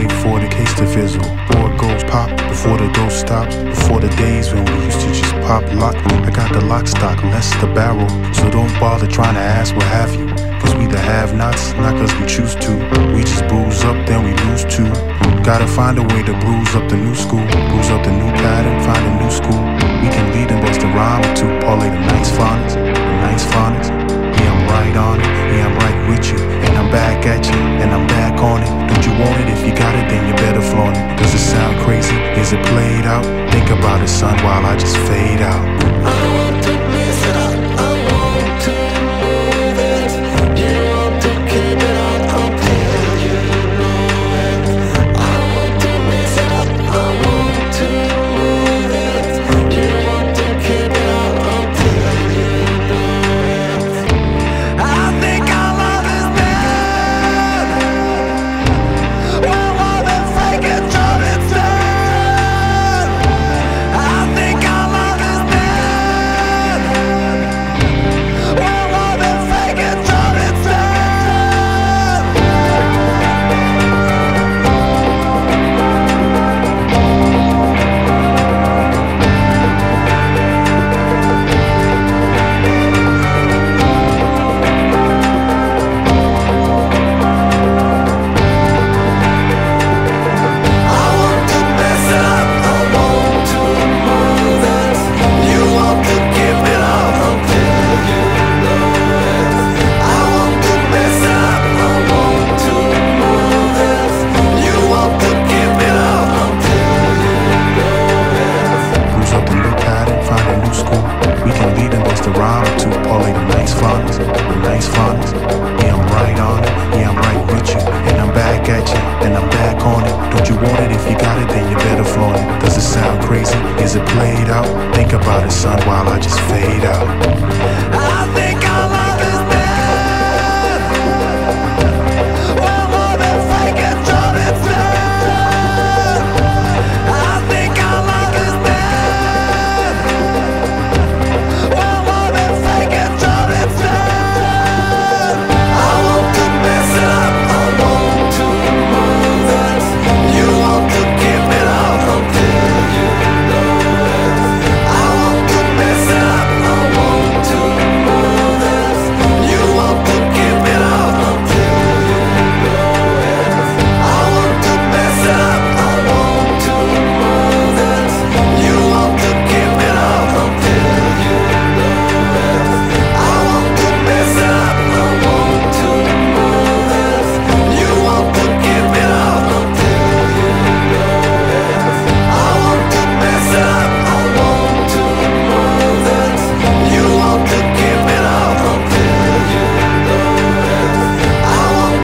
wait for the case to fizzle. it goes pop before the dose stops. Before the days when we used to just pop lock. I got the lock stock, less the barrel. So don't bother trying to ask what have you. Cause we the have nots, not cause we choose to. We just booze up, then we lose two. Gotta find a way to bruise up the new school. Bruise up the new pattern, find a new school. Out? Think about it, son, while I just fade out. Nice the nice phonics. Yeah, I'm right on it, yeah, I'm right with you. And I'm back at you, and I'm back on it. Don't you want it? If you got it, then you better flaunt it. Does it sound crazy? Is it played out? Think about it, son, while I just